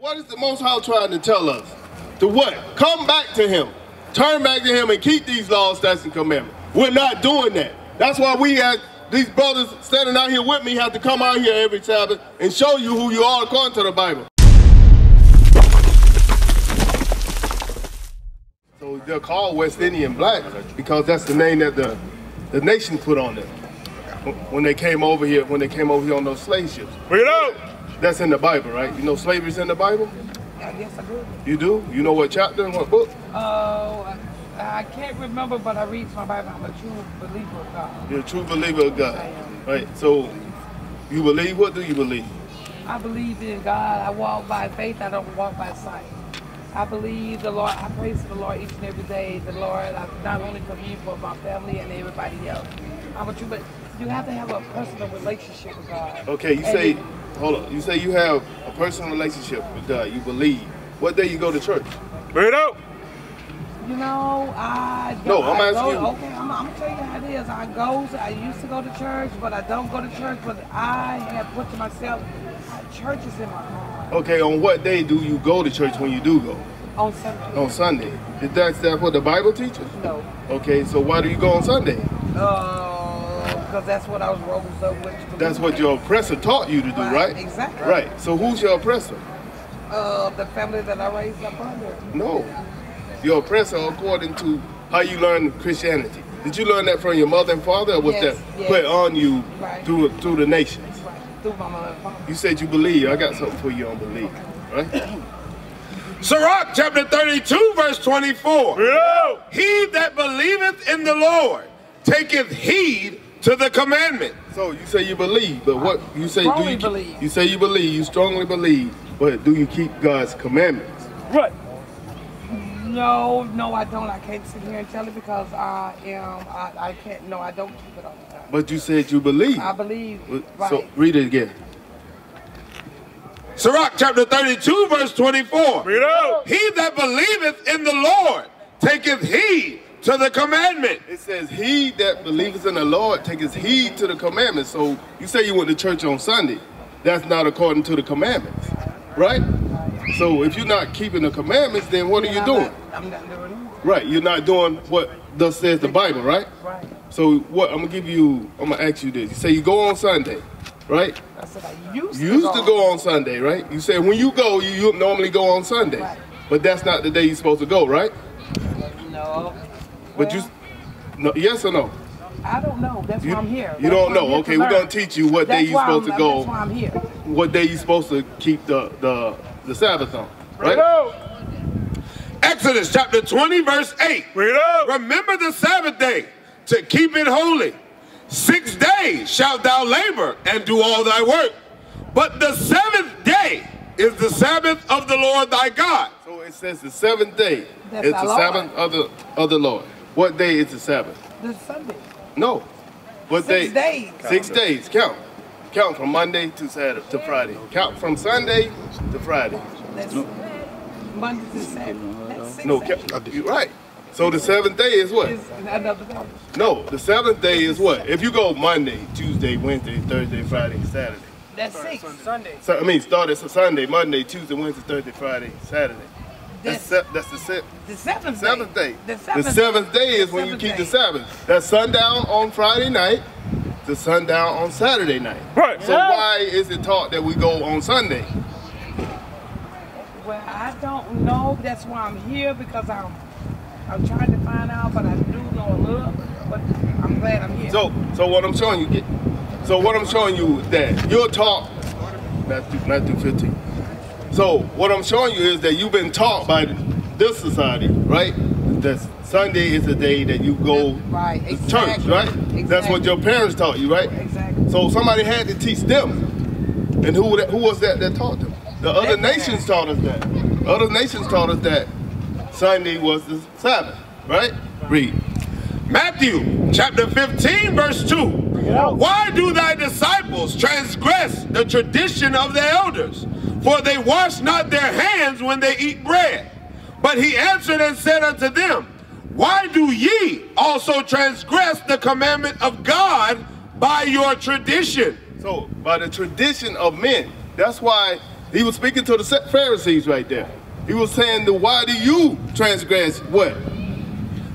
What is the Most High trying to tell us? To what? Come back to Him. Turn back to Him and keep these laws, statutes, and commandments. We're not doing that. That's why we had these brothers standing out here with me have to come out here every Sabbath and show you who you are according to the Bible. So they're called West Indian black because that's the name that the, the nation put on them when they came over here, when they came over here on those slave ships. Bring it out. That's in the Bible, right? You know slavery's in the Bible? Yes, I do. You do? You know what chapter and what book? Oh, I, I can't remember, but I read my Bible. I'm a true believer of God. You're a true believer of God. I am. Right? So you believe what do you believe? I believe in God. I walk by faith. I don't walk by sight. I believe the Lord. I praise the Lord each and every day. The Lord, I, not only for me, but my family and everybody else. I'm a true, but you have to have a personal relationship with God. Okay, you And say it- hold on. You say you have a personal relationship with God. You believe. What day you go to church? Bring it out. You know, I No, don't. I'm I asking go, you. Okay, I'm, I'm gonna tell you how it is. I go. I used to go to church, but I don't go to church. But I have put to myself, church is in my heart. Okay, on what day do you go to church when you do go? On Sunday. On Sunday. Is that, is that what the Bible teaches? No. Okay, so why do you go on Sunday? Uh, because that's what I was rose up with. That's what your oppressor taught you to do, Right, right? exactly. Right. So who's your oppressor? Uh, the family that I raised up under. No. Your oppressor according to how you learn Christianity. Did you learn that from your mother and father or was Yes, that yes. put on you Right. through through the nations? Right. Through my mother and father. You said you believe. I got something for you on belief. Right? Sirach chapter 32, verse 24. Bring it out. He that believeth in the Lord taketh heed to the commandment. So you say you believe, but what you say do you keep- believe. you say you believe, you strongly believe, but do you keep God's commandments? Right. No, no, I don't. I can't sit here and tell it because I am. I, I can't. No, I don't keep it all the time. But you said you believe. I believe. Right. So read it again. Sirach chapter 32, verse 24. Bring it out. He that believeth in the Lord taketh heed to the commandment. It says, He that believeth in the Lord taketh heed to the commandments. So you say you went to church on Sunday. That's not according to the commandments. Right? So if you're not keeping the commandments, then what are you doing? I'm not doing it. Right. You're not doing what thus says the Bible, right? Right. So what I'm gonna give you I'm gonna ask you this. You say you go on Sunday, right? I said I used You to used to go on Sunday, right? You said when you go, you, you normally go on Sunday. Right. But that's not the day you're supposed to go, right? No. But you Well, no, yes or no? I don't know. That's You, why I'm here. you That's don't know. Okay, to we're learn. gonna teach you what day you're supposed I'm- to go. That's why I'm here. What day you're supposed to keep the the the Sabbath on, Bring it right? out. Exodus chapter 20, verse 8. Bring it out. Remember the Sabbath day to keep it holy. Six days shalt thou labor and do all thy work. But the seventh day is the Sabbath of the Lord thy God. So it says the seventh day That's is the Lord. Sabbath of the of the Lord. What day is the Sabbath? This Sunday. No. What Six day? days. Six days. Count. Count from Monday to Saturday to Friday. Count from Sunday to Friday. That's Monday to Saturday. That's six No, days. count. You're right. So the seventh day is what? Is another day. No, the seventh day is what? If you go Monday, Tuesday, Wednesday, Thursday, Friday, Saturday. That's six. So I mean, start as Sunday, Monday, Tuesday, Wednesday, Thursday, Friday, Saturday. That's That's se- that's the se- the seventh day. seventh day. The The seventh, seventh day is when you seventh keep the. Sabbath. That's sundown on Friday night to sundown on Saturday night. Right. So why is it taught that we go on Sunday? Well, I don't know. That's why I'm here because I'm I'm trying to find out, but I do know a little. But I'm glad I'm here. So, so what I'm showing you, get, so what I'm showing you is that you're taught Matthew, Matthew 15. So what I'm showing you is that you've been taught by this society, right? That Sunday is the day that you go Right, to church, exactly. right? That's what your parents taught you, right? exactly. So somebody had to teach them. And who that, who was that that taught them? The other nations taught us that. Other nations taught us that Sunday was the Sabbath, right? Read. Matthew chapter 15, verse 2. Why do thy disciples transgress the tradition of the elders? For they wash not their hands when they eat bread. But he answered and said unto them, Why do ye also transgress the commandment of God by your tradition? So by the tradition of men, that's why He was speaking to the Pharisees right there. He was saying, the why do you transgress what?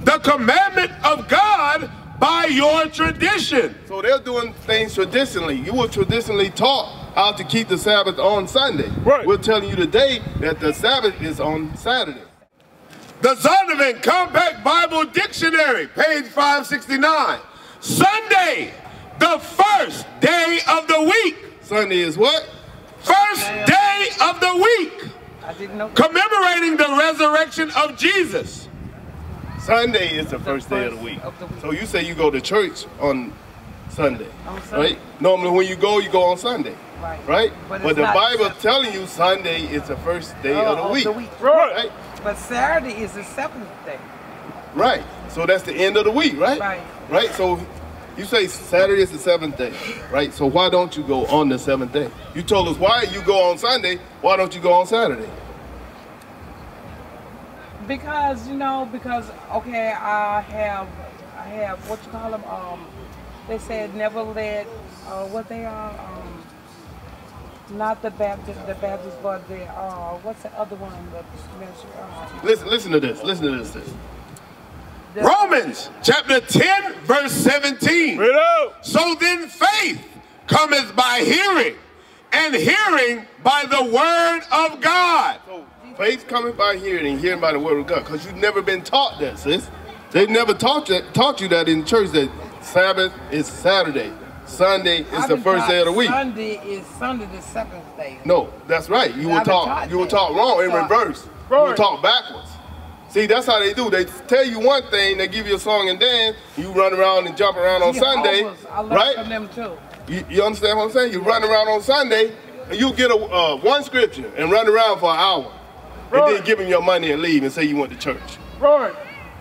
The commandment of God by your tradition. So they're doing things traditionally. You were traditionally taught how to keep the Sabbath on Sunday. Right. We're telling you today that the Sabbath is on Saturday. The Zondervan Compact Bible Dictionary, page 569. Sunday, the first day of the week. Sunday is what? First day of the week. I didn't know. Commemorating the resurrection of Jesus. Sunday is the first day of the week. of the week. So you say you go to church on Sunday, On Sunday. right? Normally when you go, you go on Sunday, Right. right? But But, the Bible telling you Sunday is the first day Oh, of the oh, of week. the week. Right. But Saturday is the seventh day. Right. So that's the end of the week, right? Right. Right. So you say Saturday is the seventh day, right? So why don't you go on the seventh day? You told us why you go on Sunday. Why don't you go on Saturday? Because you know, because okay, I have, I have what you call them. Um, they said never let uh, what they are. Um, not the Baptist, the Baptist, but the uh, what's the other one? The, uh, Listen, listen to this. Listen to this. this. the- Romans chapter 10, verse 17. So then faith cometh by hearing, and hearing by the word of God. So faith coming by hearing and hearing by the word of God. Because you've never been taught that, sis. They've never taught that, taught you that in church that Sabbath is Saturday. Sunday is I've the first day of the week. Sunday is Sunday, the seventh day. No, that's right. You were taught, you were taught wrong in reverse. You were taught backwards. See, that's how they do. They tell you one thing, they give you a song and dance, you run around and jump around on Sunday, Jehovah's, I learned right? from them too. You, you understand what I'm saying? You run around on Sunday, and you get a uh, one scripture and run around for an hour, and then give him your money and leave and say you went to church. Right.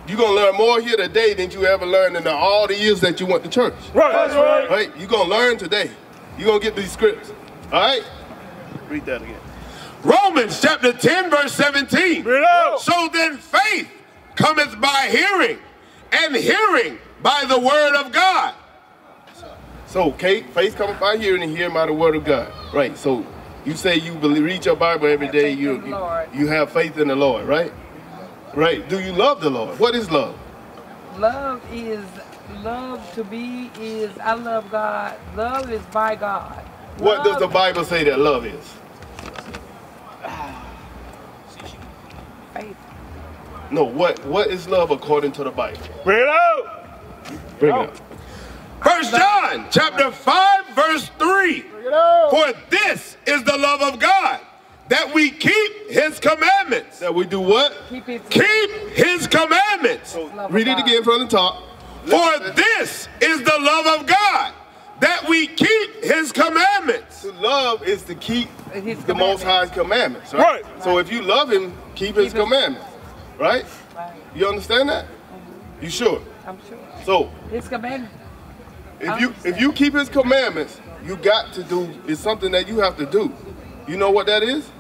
You're gonna learn more here today than you ever learned in the, all the years that you went to church. Right. That's right. Right? You're gonna learn today. You're gonna get these scripts. All right? Read that again. Romans chapter 10, verse 17. Read out. So then faith cometh by hearing, and hearing by the word of God. So, okay, faith cometh by hearing and hearing by the word of God. Right. So you say you believe, read your Bible every Have day. faith You, you have faith in the Lord, right? Right. Do you love the Lord? What is love? Love is love to be is I love God. Love is by God. What does the Bible say that love is? faith? No, what what is love according to the Bible? Bring it out. Bring it up. First John chapter 5, verse 3. For this is the love of God, that we keep his commandments. That we do what? Keep it. Keep his commandments. Love Read it again from the top. For this is the love of God, that we keep his commandments. To love is to keep His the Most. High's commandments, right? Right. So if you love Him, keep His Keep His- commandments, right? Right. You understand that? Mm-hmm. You sure? I'm sure. So His commandment. if you if you keep His commandments, you got to do. It's something that you have to do. You know what that is?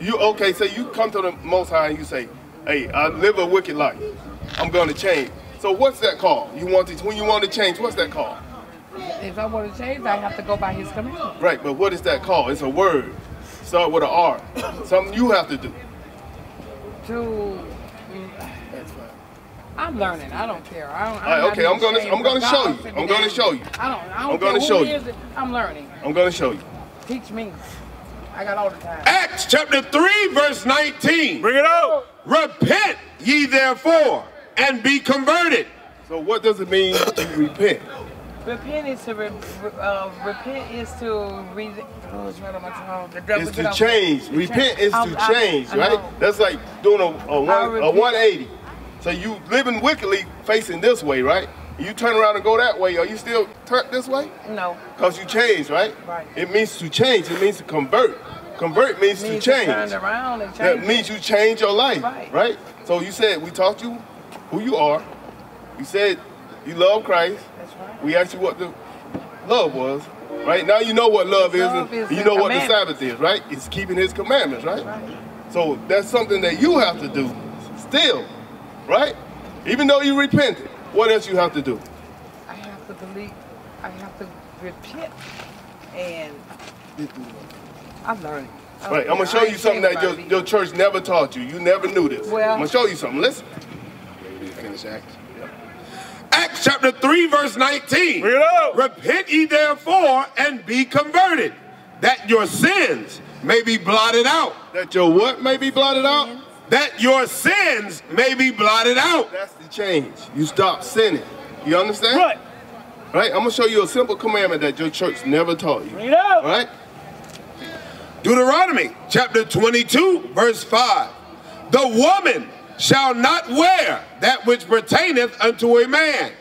You okay? Say you come to the Most High and you say, "Hey, I live a wicked life. I'm going to change." So what's that call? You want to when you want to change? What's that call? If I want to change, I have to go by His commandment. Right, but what is that called? It's a word. Start with an R. Something you have to do. To. I'm learning. I don't care. I don't. All right, not okay, I'm gonna- I'm gonna show you. I'm gonna show you. I don't. I don't I'm gonna who show it you. is. I'm learning. I'm going to show you. Teach me. I got all the time. Acts chapter 3, verse 19. Bring it out. Repent ye therefore, and be converted. So what does it mean to repent? Repent is to re, re- uh, repent is to re, oh, it's right on my tongue. The devil It's get to change. Repent is to change, right? That's like doing a, a, one, a 180. So you living wickedly facing this way, right? You turn around and go that way. Are you still turned this way? No. Because you changed, right? Right. It means to change. It means to convert. Convert means, Means to to change. turn around and That change. means you change your life, Right. right? So you said we taught you who you are. You said you love Christ. That's right. We asked you what the love was, right? Now you know what love, Love is, is and you know what the. Sabbath is, right? It's keeping His commandments, right? Right. So that's something that you have to do still, right? Even though you repented, what else you have to do? I have to believe. I have to repent, and I'm learning. I Right, I'm gonna show you something that your, your church never taught you. You never knew this. Well- I'm gonna show you something. Listen. Finish Acts. Acts chapter 3, verse 19. Bring it out. Repent ye therefore and be converted, that your sins may be blotted out. That your what may be blotted out? That your sins may be blotted out. That's the change. You stop sinning. You understand? Right. Right? I'm gonna show you a simple commandment that your church never taught you. Bring it out. All right? Deuteronomy chapter 22, verse 5. The woman shall not wear that which pertaineth unto a man.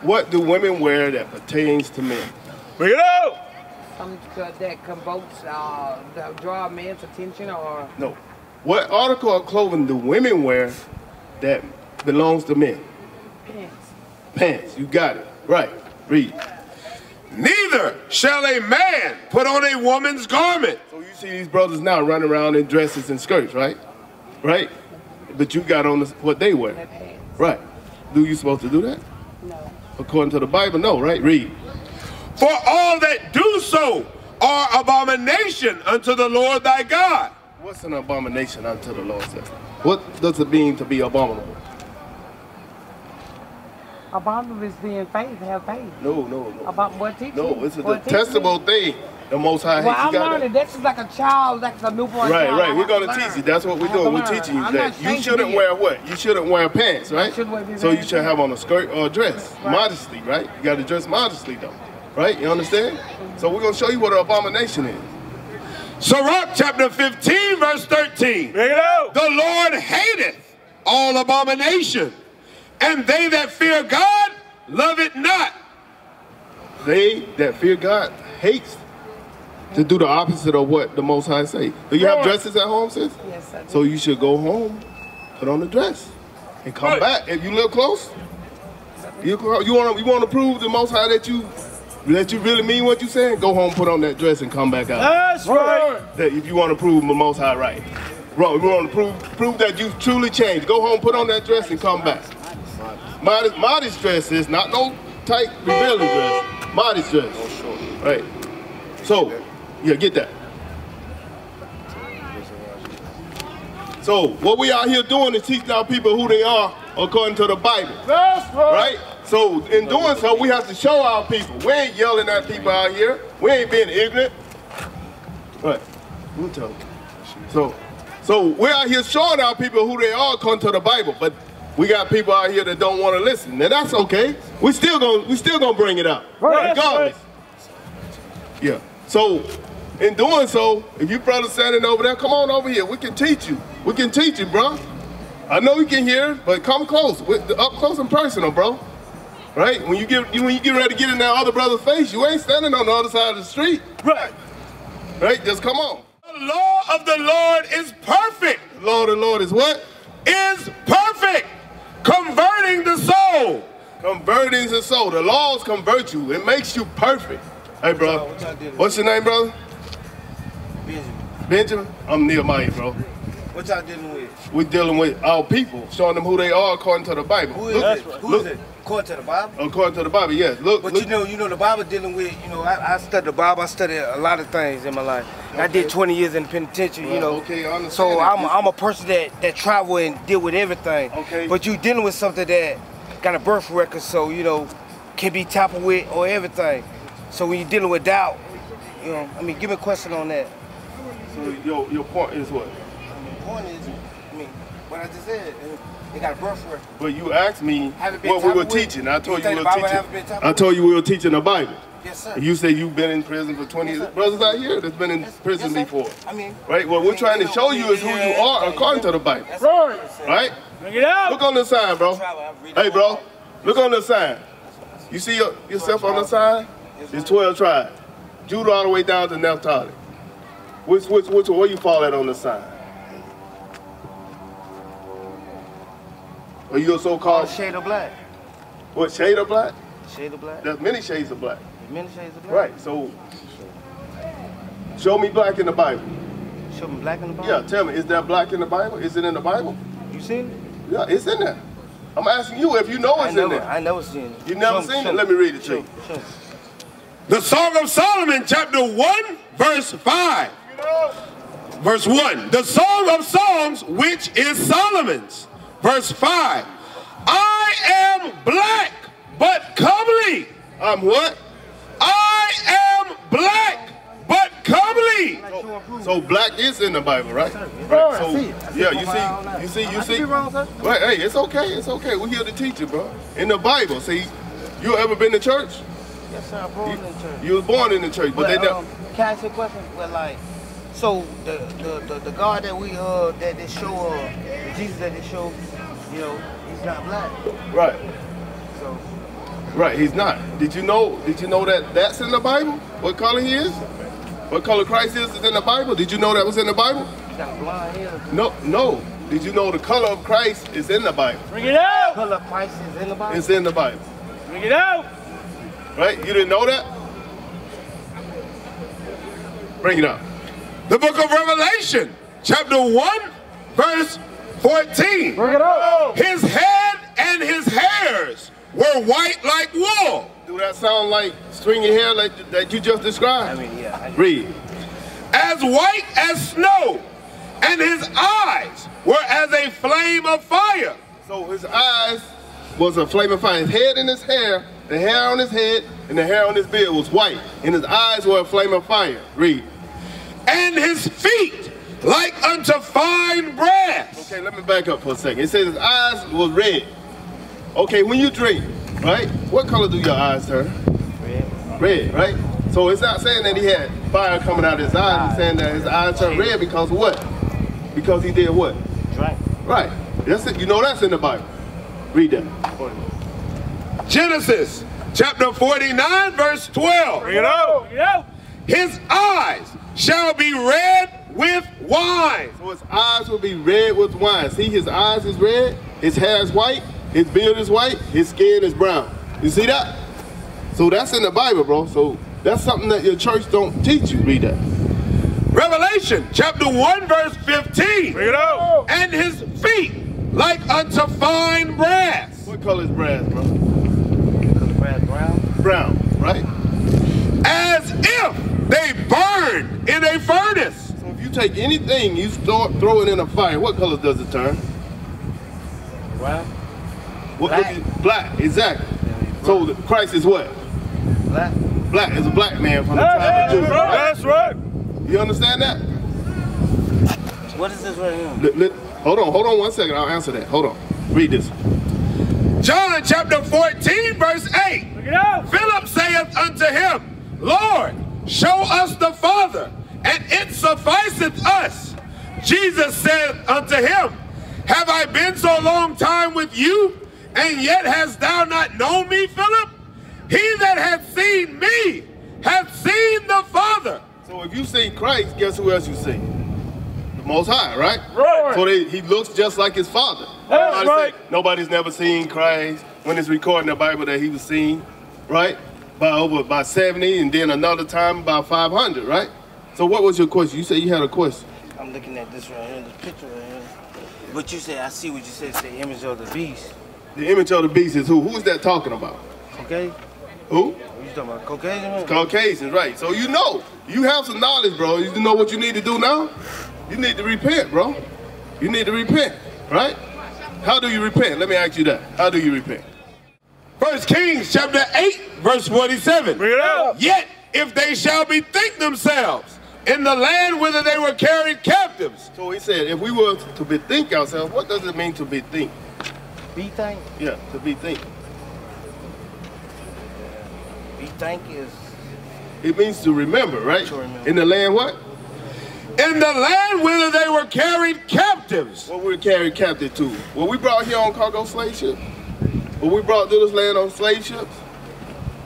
What do women wear that pertains to men? Bring it out. Some that convokes, uh, draw a man's attention or No. What article of clothing do women wear that belongs to men? pants. Pants. You got it. Right. Read. Neither shall a man put on a woman's garment. So you see these brothers now running around in dresses and skirts, right? Right? But you got on the, what they wear. Right. Do you supposed to do that? No. According to the Bible, no, right? Read. For all that do so are abomination unto the Lord thy God. What's an abomination unto the Lord? What does it mean to be abominable? Abominable is being faith, have faith. No, no, no. About what teaching? No, it's a detestable thing. The Most High Well. Got learning. that? That's like a child, like a newborn Right, child. right. I We're gonna to teach you. That's what we're doing. We're teaching you I'm that you shouldn't it. wear what? You shouldn't wear pants, right? wear So you should have on a skirt or a dress, Right. modestly, right? You got to dress modestly, though, right? You understand? So we're gonna show you what an abomination is. Sirach chapter 15, verse 13. Bring it out. The Lord hateth all abomination, and they that fear God love it not. They that fear God hates to do the opposite of what the Most High say. Do you have dresses at home, sis? Yes, I do. So you should go home, put on the dress, and come Right. back. If you live close, you you want to you want to prove the Most High that you that you really mean what you saying. Go home, put on that dress, and come back out. That's right. That if you want to prove the Most High right, bro, you want to prove prove that you truly changed. Go home, put on that dress, and come back. Modest, modest dress is not no tight revealing dress. Modest dress, right? So, yeah, get that. So what we out here doing is teaching our people who they are according to the Bible, That's right. right? So in doing so, we have to show our people. We ain't yelling at people out here. We ain't being ignorant. Right. We'll tell them. So, so we're out here showing our people who they are according to the Bible, but we got people out here that don't want to listen. And that's okay. We still gonna we still gonna bring it up, Right. regardless. Yeah. So, in doing so, if you brothers standing over there, come on over here. We can teach you. We can teach you, bro. I know you can hear, but come close, with up close and personal, bro. Right? When you get when you get ready to get in that other brother's face, you ain't standing on the other side of the street. Right. Right? Just come on. The law of the Lord is perfect, Lord the Lord is what? is perfect, converting the soul. Converting the soul. The laws convert you. It makes you perfect. Hey, bro. What y'all dealing What's your name, brother? Benjamin. Benjamin? I'm Nehemiah, bro. What y'all dealing with? We're dealing with our people, showing them who they are according to the Bible. Who is Look- it? Who look- is it? According to the Bible? According to the Bible, yes. Look, But look. you know, you know, the Bible dealing with, you know, I, I studied the Bible. I studied a lot of things in my life. I did 20 years in the penitentiary, you know. okay, I understand So. I'm, I'm a person that, that travel and deal with everything. Okay. But you dealing with something that got a birth record, so, you know, can be tampered with or everything. So when you're dealing with doubt, you know, I mean, give me a question on that. So your, your point is what? The point is, I mean, what I just said, they got a birth record. Well, you asked me what we were teaching. I told You you we were teaching. haven't been tampered I told you we were teaching the Bible. Yes, sir. You say you've been in prison for 20 years. Brothers out here that's been in Yes, prison yes, before. I mean, Right? What I we're trying to show you is who you are according to the Bible. Right. what Right? Bring it out. Look on the sign, bro. Travel, I'm reading Hey, bro. Look on the sign. You see your, yourself on the sign? It's 12 tribes. Judah all the way down to Naphtali. Which, which, which, where you fall at on the sign? Are you a Oh, so-called, shade of black. what, shade of black? Shade of black. There's many shades of black. Many shades of black. Right, so show me black in the Bible. Show me black in the Bible. Yeah, tell me, is there black in the Bible? Is it in the Bible? You seen it? Yeah, it's in there. I'm asking you if you know I it's in never, there. I never seen it. You never Show seen show it? Let me read it to you. show. The Song of Solomon, chapter 1, verse 5. Verse 1. The Song of Songs, which is Solomon's. Verse 5. I am black, but comely. I'm what? I am black, but comely. So black is in the Bible, right? Right. So yeah, you see, you see, you see. Well, hey, it's okay, it's okay. We're here to teach you, bro. In the Bible, see, you ever been to church? Yes, sir. I'm born in church. You was born in the church, but, they But, never. um, can I ask you a question? Well, like, so the the, the, the God that we uh that they show uh Jesus that they show, you know, he's not black. Right, So right. He's not. Did you know? Did you know that that's in the Bible? What color he is? What color Christ is is in the Bible? Did you know that was in the Bible? he got blonde hair. No, no. Did you know the color of Christ is in the Bible? Bring it out. Color of Christ is in the Bible. It's in the Bible, Bring it out. right? You didn't know that? Bring it up. The book of Revelation, chapter 1, verse 14. Bring it out. His head and his hairs were white like wool. Do that sound like stringy hair like that you just described? I mean, yeah. I, Read. as white as snow, and his eyes were as a flame of fire. So his eyes was a flame of fire. His head and his hair, the hair on his head and the hair on his beard was white, and his eyes were a flame of fire. Read. And his feet like unto fine brass. Okay, let me back up for a second. It says his eyes was red. Okay, when you drink, right? What color do your eyes turn? red. Red, right? So it's not saying that he had fire coming out of his eyes. It's saying that his eyes turned red because of what? Because he did what? Drank. Right. That's it. You know that's in the Bible. Read that. Genesis chapter 49, verse 12. Bring it out. Bring it out. His eyes shall be red with wine. So his eyes will be red with wine. See, his eyes is red, his hair is white, his beard is white, his skin is brown. You see that? So that's in the Bible, bro. So that's something that your church don't teach you. Read that. Revelation chapter 1, verse 15. Bring it out. And his feet like unto fine brass, What color is brass, bro? Color brass brown. Brown, right? as if they burned in a furnace. So if you take anything, you start throw it in a fire, what color does it turn? Brown. What, Black. what is- black, exactly. So the Christ is what? Black. Black is a black man from the tribe of That's Judah. right. That's right. You understand that? What is this right here? Let- let- hold on, hold on one second. I'll answer that. Hold on. Read this. John chapter 14, verse 8. Bring it out. Philip saith unto him, Lord, show us the Father, and it sufficeth us. Jesus said unto him, Have I been so long time with you, and yet hast thou not known me, Philip? He that hath seen me hath seen the Father. So if you see Christ, guess who else you see? The Most High, right? Right. So they, he looks just like his father. That's Nobody right. say- nobody's never seen Christ when it's recording the Bible that he was seen, right? By over by 70 and then another time by 500, right? So what was your question? You said you had a question. I'm looking at this right here, this picture right here. But you said, I see what you said, it's the image of the beast. The image of the beast is who? Who's that talking about? Okay? Who? You talking about? Caucasian? man? Caucasians, right. So you know. You have some knowledge, bro. You know what you need to do now? You need to repent, bro. You need to repent, right? How do you repent? Let me ask you that. How do you repent? First Kings chapter 8, verse 47. Bring it out. Yet if they shall bethink themselves in the land whither they were carried captives, So he said, if we were to bethink ourselves, what does it mean to bethink? Be thank. Yeah, to bethink. Be thank is It means to remember, right? To remember. In the land, what? in the land whither they were carried captives. What we were carried captive to. What we brought here on cargo slave ships? What we brought to this land on slave ships?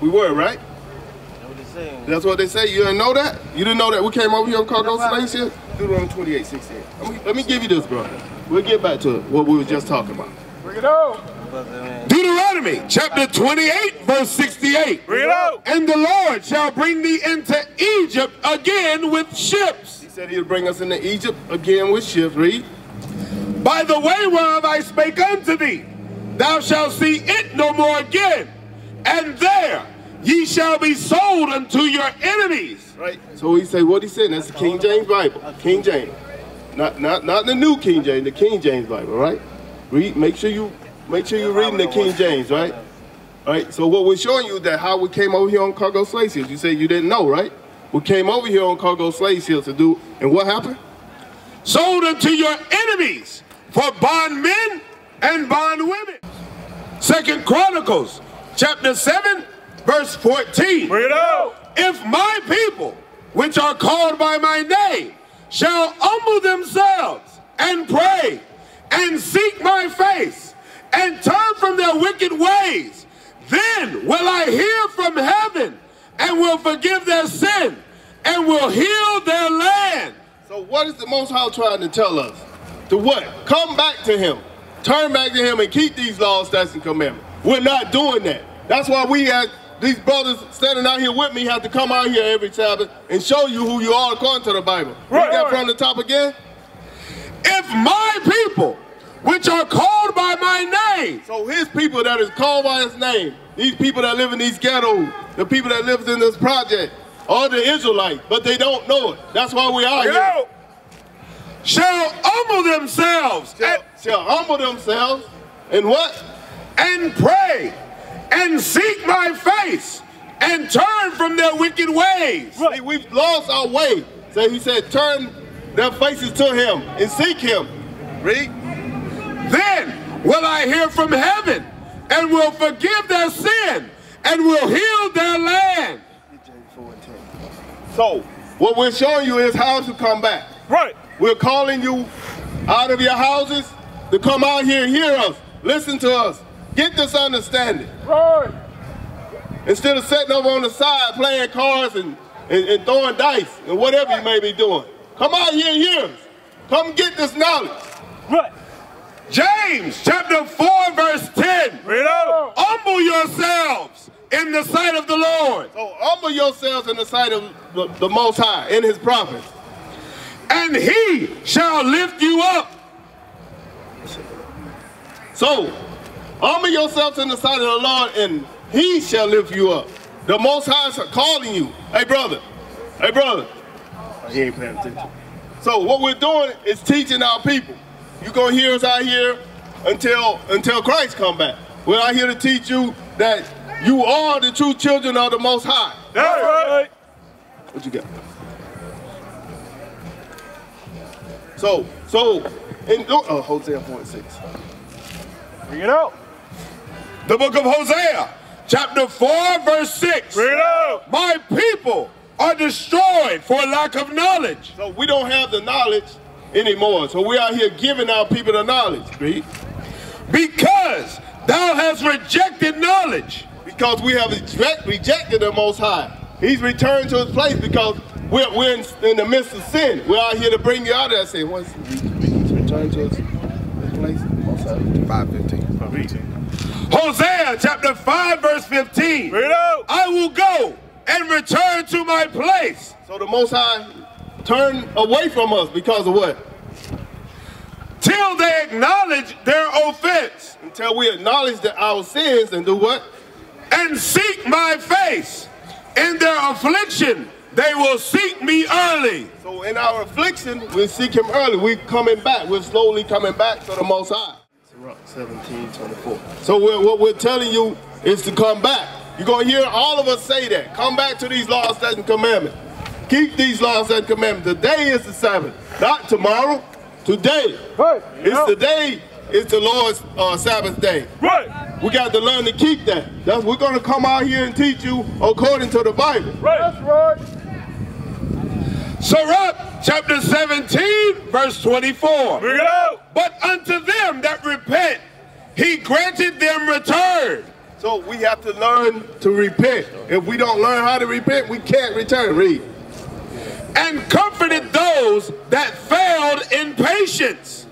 We were, right? that's what it's saying. That's what they say. You didn't know that? You didn't know that we came over here on cargo That's right. slave ships? Deuteronomy 28, 16. Let me, give you this, bro. We'll get back to what we were just talking about. Bring it out. But, man, Deuteronomy chapter 28, verse 68. Bring it out. And the Lord shall bring thee into Egypt again with ships, He said he'd bring us into Egypt again with ships. Read. by the way whereof I spake unto thee. Thou shalt see it no more again. And there ye shall be sold unto your enemies. Right. So he say what he said. That's the King James Bible. King James. Not not not the new King James, the King James Bible, right? Read make sure you make sure you're reading the King James, right? Right? So what we're showing you that how we came over here on Cargo Slave Shields. You say you didn't know, right? We came over here on Cargo Slave Shields to do and what happened? Sold unto your enemies for bondmen and bond bondwomen. Second Chronicles chapter 7, verse 14. Bring it out. If my people, which are called by my name, shall humble themselves and pray and seek my face and turn from their wicked ways, then will I hear from heaven and will forgive their sin and will heal their land. So what is the Most High trying to tell us? To what? Come back to Him. Turn back to Him and keep these laws, statutes, and commandments. We're not doing that. That's why we had these brothers standing out here with me have to come out here every Sabbath and show you who you are according to the Bible. Right, Read that right. from the top again. If my people, which are called by my name, So his people that is called by his name, these people that live in these ghettos, the people that live in this project, are the Israelites, but they don't know it. That's why we are here. shall humble themselves Shall, shall humble themselves and what? and pray and seek my face and turn from their wicked ways. See, we've lost our way. So he said, turn their faces to him and seek him. Read. Then will I hear from heaven and will forgive their sin and will heal their land. So what we're showing you is how to come back. Right. We're calling you out of your houses to come out here and hear us, listen to us, get this understanding. Right. Instead of sitting over on the side playing cards and, and, and throwing dice and whatever you may be doing. Come out here and hear us. Come get this knowledge. Right. James chapter 4 verse 10. Bring it out. Humble yourselves in the sight of the Lord So humble yourselves in the sight of the, the Most High in His prophets. and he shall lift you up. So humble yourselves in the sight of the Lord and He shall lift you up. The Most High is calling you. Hey, brother. Hey, brother. He ain't paying attention. So what we're doing is teaching our people. You're gonna hear us out here until until Christ come back. We're out here to teach you that you are the true children of the Most High. That's right. What you got? So, so, in oh, oh Hosea 46. Bring it out. The book of Hosea chapter 4 verse 6. Bring it out. My people are destroyed for lack of knowledge. So we don't have the knowledge anymore. So we're out here giving our people the knowledge, Read. Because thou hast rejected knowledge. because we have reject, rejected the Most High. He's returned to his place because we're, we're in, in the midst of sin. We're out here to bring you out of that sin. Once he's returned to his, his place, Most High. 515. Hosea chapter 5 verse 15. Bring it out. I will go and return to my place. So the Most High turned away from us because of what? till they acknowledge their offense Until we acknowledge that our sins and do what? and seek my face. In their affliction, they will seek me early. So in our affliction, we seek him early. We're coming back. We're slowly coming back to the Most High. 17, 24. So we're, what we're telling you is to come back. You're going to hear all of us say that. Come back to these laws, statutes, and commandments. Keep these laws and commandments. Today is the Sabbath, not tomorrow. Today. Right. It's today. It's the Lord's uh, Sabbath day. Right. We got to learn to keep that. That's we're going to come out here and teach you according to the Bible. Right. That's right. Sirach chapter 17, verse 24. Bring it out. But unto them that repent, he granted them return. So we have to learn to repent. If we don't learn how to repent, we can't return. Read. and comforted those that failed in patience.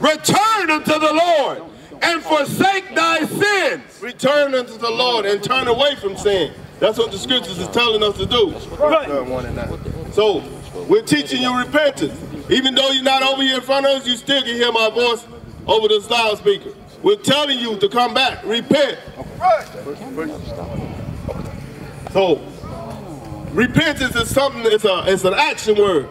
Return unto the Lord and forsake thy sins. Return unto the Lord and turn away from sin. That's what the scriptures is telling us to do. Right. So we're teaching you repentance. Even though you're not over here in front of us, you still can hear my voice over this loudspeaker. We're telling you to come back, repent. So repentance is something, it's, a, it's an action word.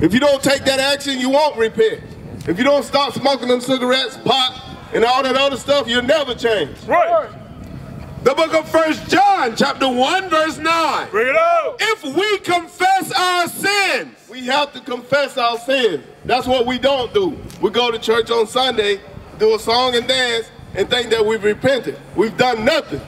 If you don't take that action, you won't repent. If you don't stop smoking them cigarettes, pot, and all that other stuff, you'll never change. Right. The book of First John, chapter 1, verse 9. Bring it out. If we confess our sins, We have to confess our sins. That's what we don't do. We go to church on Sunday, do a song and dance, and think that we've repented. We've done nothing.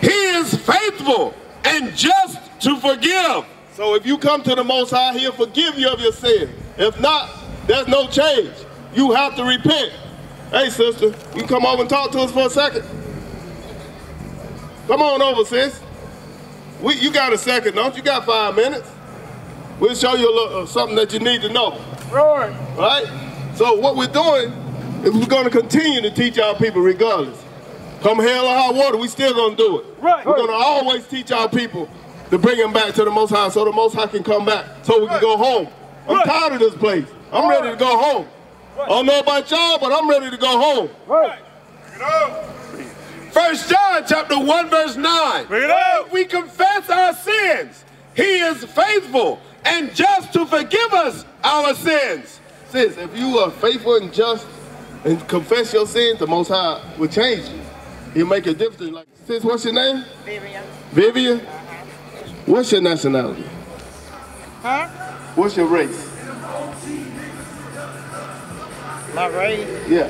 he is faithful and just to forgive. So if you come to the Most High, He'll forgive you of your sins. If not, there's no change. You have to repent. Hey, sister, you come over and talk to us for a second. Come on over, sis. We, you got a second, don't you? got five minutes. We'll show you a little, uh, something that you need to know. Right. Right? So what we're doing is we're going to continue to teach our people regardless. Come hell or high water, we still going to do it. Right. We're going to always teach our people to bring them back to the Most High so the Most High can come back so we can go home. I'm Right. tired of this place. I'm ready to go home. I don't know about y'all, but I'm ready to go home. Right. First John chapter 1, verse 9. Bring it out. If we confess our sins, he is faithful and just to forgive us our sins. Sis, if you are faithful and just and confess your sins, the Most High will change you. He'll make a difference. Like, sis, what's your name? Vivian. Vivian? What's your nationality? Huh? What's your race? My race, Yeah.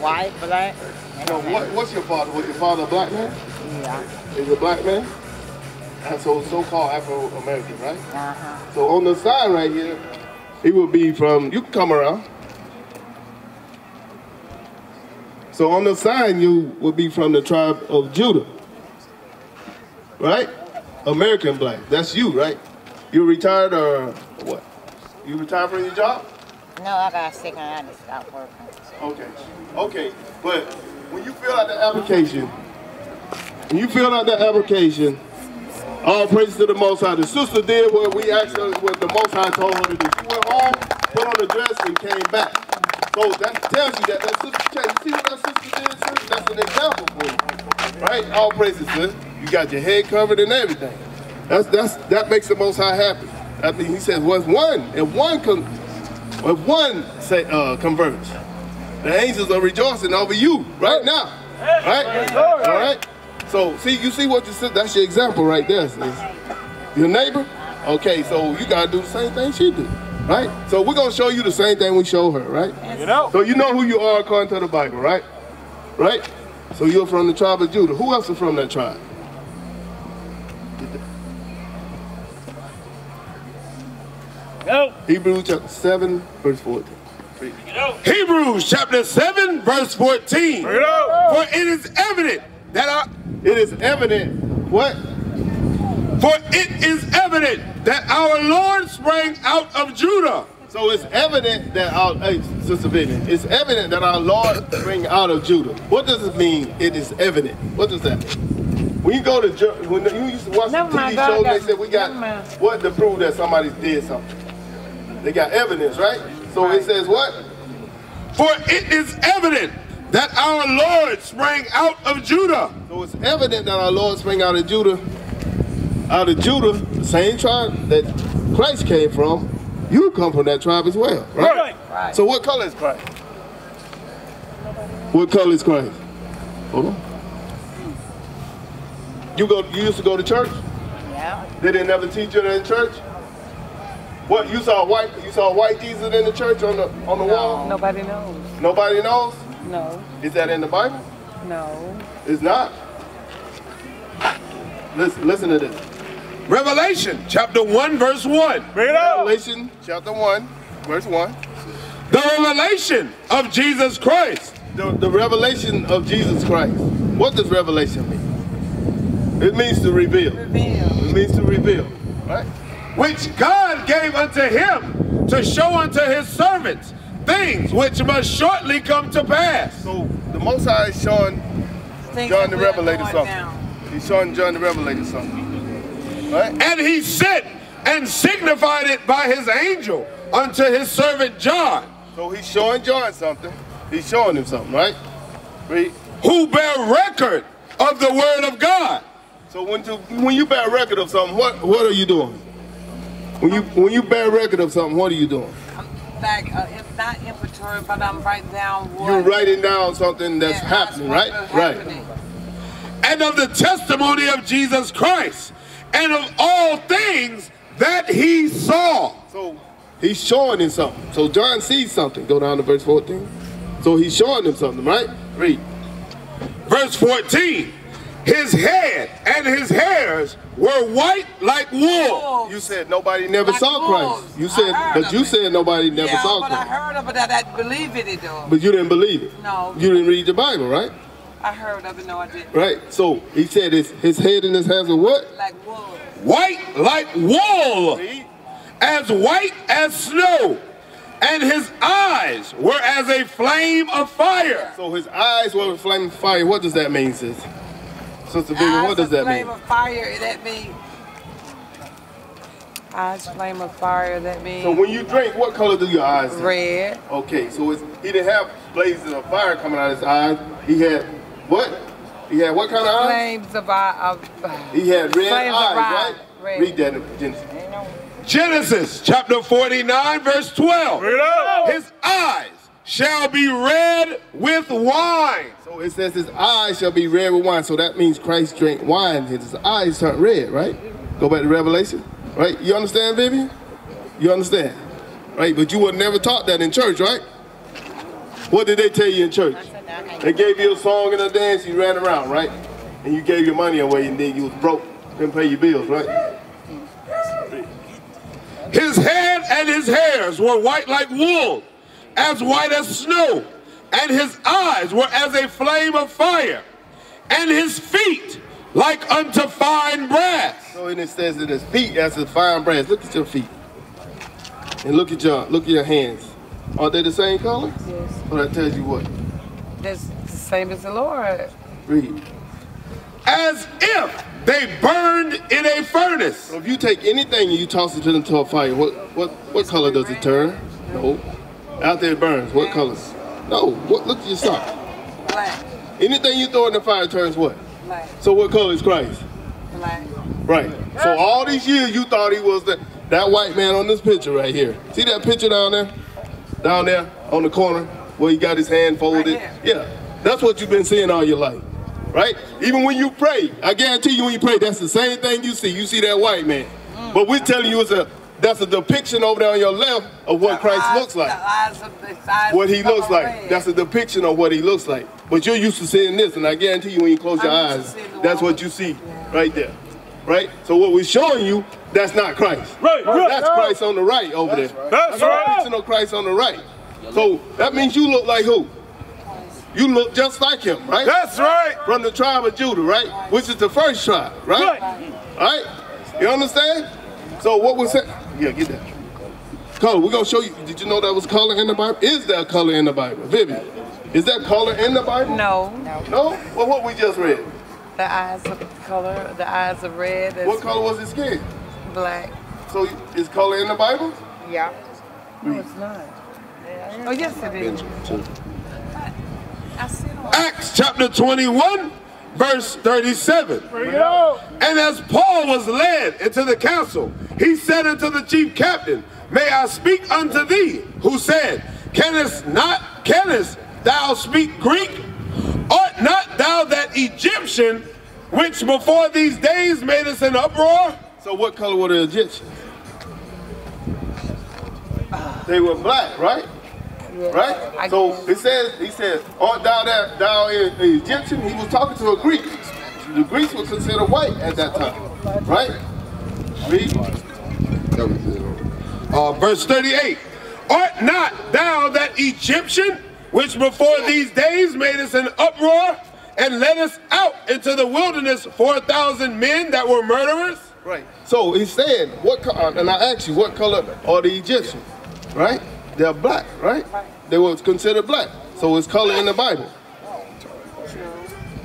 white, black. What, what's your father? Was your father a black man? Yeah. Is a black man? And so so-called Afro-American, right? Uh-huh. So on the sign right here, he would be from, you can come around. So on the sign, you would be from the tribe of Judah. Right? American black. That's you, right? You retired or what? You retired from your job? No, I got sick and I had to stop working. Okay. Okay. But when you fill out the application, when you fill out that application, all praise to the Most High. The sister did what we asked her, what the Most High told her to do. She went home, put on the dress, and came back. So that tells you that that sister changed. You see what that sister did, sis? That's an example for you. Right? All praises, sis. You got your head covered and everything. That's that's that makes the Most High happy. I think He says, "Was one if one con- if one say uh, converts, the angels are rejoicing over you right now. Right? All right. So see, you see what you said. That's your example right there. Your neighbor. Okay, so you gotta do the same thing she did. Right? So we're gonna show you the same thing we show her. Right? You know. So you know who you are according to the Bible, right? Right? So you're from the tribe of Judah. Who else is from that tribe? Go. Hebrews chapter 7, verse 14. Hebrews chapter 7, verse 14. Bring it out. For it is evident that our It is evident what? for it is evident that our Lord sprang out of Judah. So it's evident that our, hey, Sister Vivian, it's evident that our Lord sprang out of Judah. What does it mean? It is evident. What does that mean? When you go to, when you used to watch Never the TV mind, God shows, they said we got what to prove that somebody did something. They got evidence, right? So it says what? For it is evident that our Lord sprang out of Judah. So it's evident that our Lord sprang out of Judah, out of Judah, the same tribe that Christ came from. You come from that tribe as well, right? Right. Right. So what color is Christ? What color is Christ? Hold on. You go. You used to go to church. Yeah. They didn't ever teach you that in church. What you saw white? You saw white Jesus in the church on the on the wall. Nobody knows. Nobody knows. No. Is that in the Bible? No. It's not. Listen, listen to this. Revelation chapter 1, verse 1. Bring it out. Revelation chapter one, verse one. The revelation of Jesus Christ, The, the revelation of Jesus Christ. What does revelation mean? It means to reveal. It means to reveal, right? Which God gave unto him to show unto his servants things which must shortly come to pass. So the Most High is showing Things John the we are Revelator something. now. He's showing John the Revelator something, right? And he sent and signified it by his angel unto his servant John, So he's showing John something. He's showing him something, right? Read. who bear record of the word of God. So when to, when you bear record of something, what what are you doing? When you when you bear record of something, what are you doing? Like, uh, if not inventory, but I'm writing down what. You're writing down something that's Yeah, happening, right? happening. Right. and of the testimony of Jesus Christ, and of all things that he saw. So he's showing him something. So John sees something. Go down to verse 14. So he's showing him something, right? Read. Verse 14 His head and his hairs were white like wool. You said nobody never Like saw wolves. Christ. You said, but you it. said nobody never yeah, saw but I heard of it. I didn't believe it, though. But you didn't believe it. No. You didn't read the Bible, right? I heard of it. No, I didn't. Right. So he said his, his head and his hands are what? Like wolves. White like wool, as white as snow. And his eyes were as a flame of fire. So his eyes were a flaming fire. What does that mean, sis? Sister Vivian, what does that flame mean? of fire. That mean. Eyes flame of fire. That means So when you drink, what color do your eyes have? red. Okay, so it's, he didn't have blazes of fire coming out of his eyes. He had what? He had what kind of eyes? Flames of eye. Of, He had red Flames eyes, right? Red. Read that in Genesis. Genesis chapter 49, verse 12. His eyes shall be red with wine. So it says his eyes shall be red with wine. So that means Christ drank wine. His eyes turned red, right? Go back to Revelation, right? You understand, Vivian? You understand, right? But you were never taught that in church, right? What did they tell you in church? They gave you a song and a dance. You ran around, right? And you gave your money away, and then you was broke, couldn't pay your bills, right? His head and his hairs were white like wool, as white as snow, and his eyes were as a flame of fire, and his feet like unto fine brass. So and it says that his feet as a fine brass. Look at your feet, and look at your look at your hands. Are they the same color? Yes. So that tells you what? That's the same as the Lord. Read. as if they burned in a furnace. So if you take anything and you toss it into a fire, what what what color does it turn? No. After it burns, what colors? No. What? Look at your sock. Black. Anything you throw in the fire turns what? Black. So what color is Christ? Black. Right. So all these years you thought he was the, that white man on this picture right here. See that picture down there? Down there on the corner where he got his hand folded? Right yeah. That's what you've been seeing all your life. Right? Even when you pray, I guarantee you when you pray, that's the same thing you see. You see that white man. Mm. But we're telling you it's a that's a depiction over there on your left of what Christ Eyes- looks like. The eyes of the eyes What he color looks like. red. That's a depiction of what he looks like. But you're used to seeing this, and I guarantee you when you close your I'm eyes, to seeing the that's what you see yeah. right there. Right? So what we're showing you, that's not Christ. Right, right. That's Christ on the right over there. That's the right. depiction of Christ on the right. So that means you look like who? You look just like him, right? That's right. From the tribe of Judah, right? Which is the first tribe, right? Right. Right? You understand? So what was that? Yeah, get that. Color, we're gonna show you. Did you know that was color in the Bible? Is there color in the Bible? Vivian, is that color in the Bible? No. No? Well, what we just read? The eyes of color. The eyes of red. What color was his skin? Black. So is color in the Bible? Yeah. No, mm. it's not. Oh yes, it is. I see it on. Acts chapter 21, verse 37. Bring it on. And as Paul was led into the council, he said unto the chief captain, May I speak unto thee? Who said, Canst not canst thou speak Greek? Art not thou that Egyptian which before these days made us an uproar? So what color were the Egyptians? They were black, right? Right? So guess. it says, he said, art thou that thou an Egyptian? He was talking to a Greek. The Greeks were considered white at that time. Right? Read. Uh, verse 38. Art not thou that Egyptian which before these days made us an uproar and led us out into the wilderness four thousand men that were murderers? Right. So he's saying, what color, and I asked you, what color are the Egyptians? Right? They're black, right? They were considered black. So it's color in the Bible.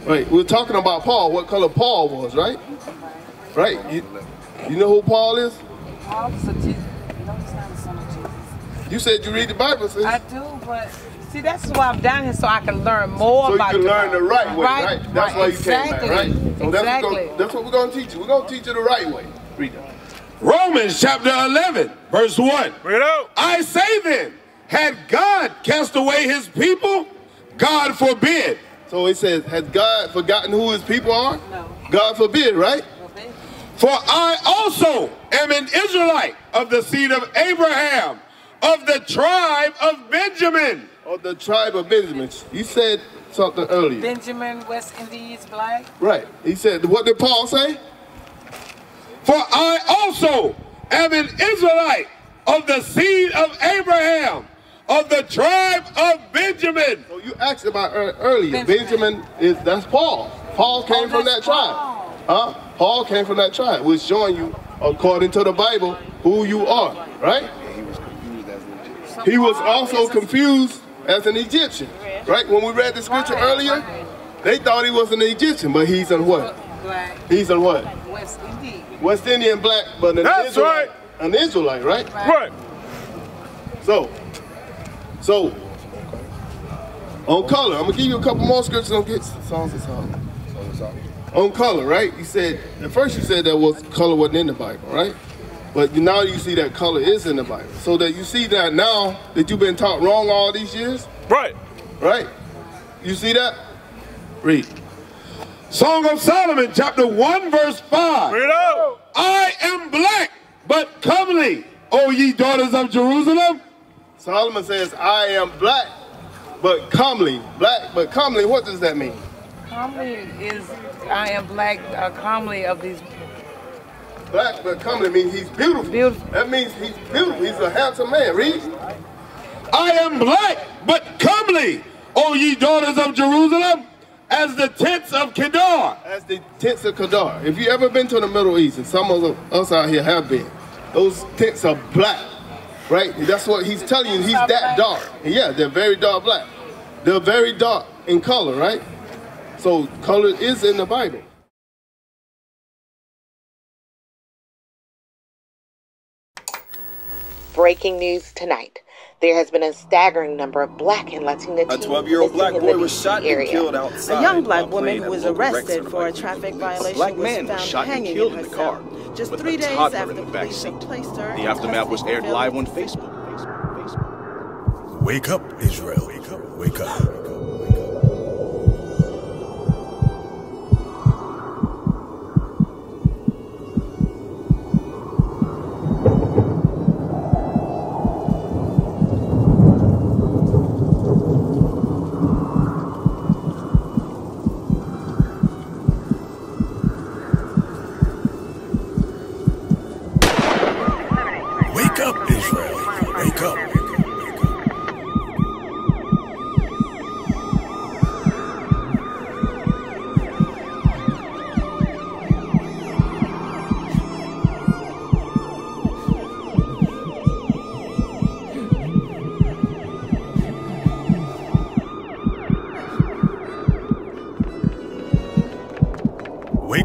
Right. We're talking about Paul, what color Paul was, right? Right. You, you know who Paul is? Paul is Jesus. No, he's not the son of Jesus. You said you read the Bible, sis. I do, but See, that's why I'm down here so I can learn more So you about can the learn the right way, right? Right, That's right, why you exactly. came back, right? So that's, what exactly. we're gonna, that's what we're going to teach you. We're going to teach you the right way. Read that. Romans chapter 11, verse 1. Read it out. I say then, had God cast away his people? God forbid. So it says, has God forgotten who his people are? No. God forbid, right? For I also am an Israelite of the seed of Abraham, of the tribe of Benjamin. Of the tribe of Benjamin. You said something earlier. Benjamin, West Indies, black. Right. He said, what did Paul say? For I also am an Israelite of the seed of Abraham, of the tribe of Benjamin. So you asked about earlier. Benjamin. Benjamin is that's Paul. Paul came Oh, from that that's tribe. Huh? Paul came from that tribe, which showing you, according to the Bible, who you are, right? He was also confused as an Egyptian, right? When we read the scripture earlier, they thought he was an Egyptian, but he's in what? Black, He's in what? West Indies. West Indian black, but an That's Israelite. right. An Israelite, right? Right. So, so on color, I'm gonna give you a couple more scriptures on get songs and songs. On color, right? You said at first you said that was color wasn't in the Bible, right? But now you see that color is in the Bible. So that you see that now that you've been taught wrong all these years, Right. right? You see that? Read. Song of Solomon, chapter 1, verse 5. Bring it out. I am black, but comely, O ye daughters of Jerusalem. Solomon says, I am black, but comely. Black, but comely, what does that mean? Comely is, I am black, uh, comely of these. Black, but comely means he's beautiful. Beautiful. That means he's beautiful. He's a handsome man. Read. I am black, but comely, O ye daughters of Jerusalem, as the tents of Kedar. As the tents of Kedar. If you ever been to the Middle East, and some of us out here have been, those tents are black, right? That's what he's telling you. He's that dark. Yeah, they're very dark black. They're very dark in color, right? So color is in the Bible. Breaking news tonight. There has been a staggering number of black and Latina A 12 year old black boy was DC shot and area. killed outside. A young black woman who was arrested for a traffic police. violation black was man found was shot and hanging killed in in her the car. Just with three a days toddler after in the the back police seat. had placed her The in aftermath was aired live on. Facebook. Facebook. Facebook. Wake up, Israel. Wake up. Wake up.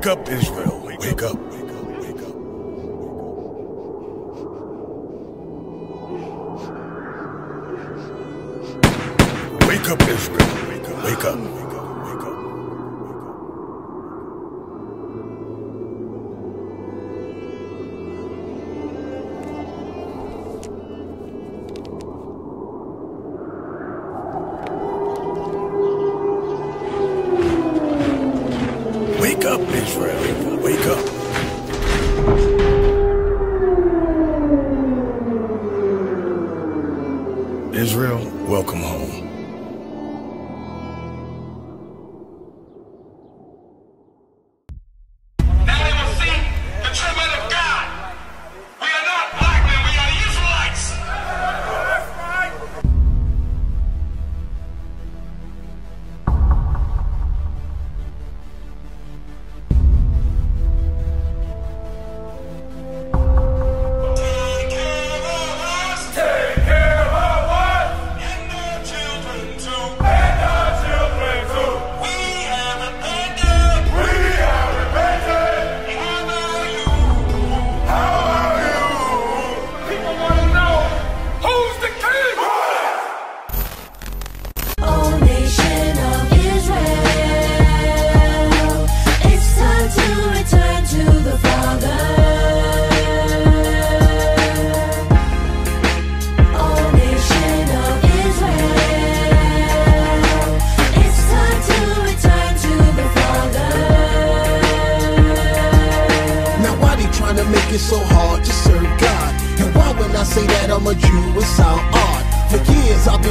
Up, Israel.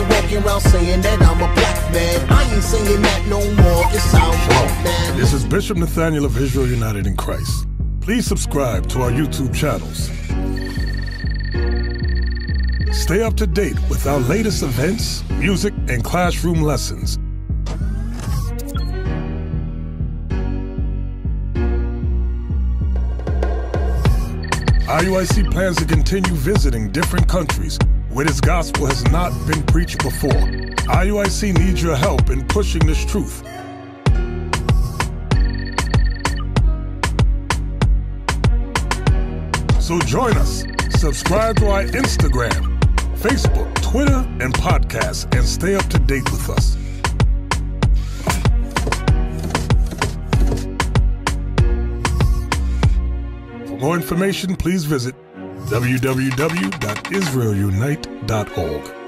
Walking around saying that I'm a black man. I ain't that no more. Wrong, man. This is Bishop Nathanyel of Israel United in Christ. Please subscribe to our YouTube channels. Stay up to date with our latest events, music, and classroom lessons. IUIC plans to continue visiting different countries where this gospel has not been preached before. IUIC needs your help in pushing this truth. So join us. Subscribe to our Instagram, Facebook, Twitter, and podcast and stay up to date with us. For more information, please visit www.israelunite.org.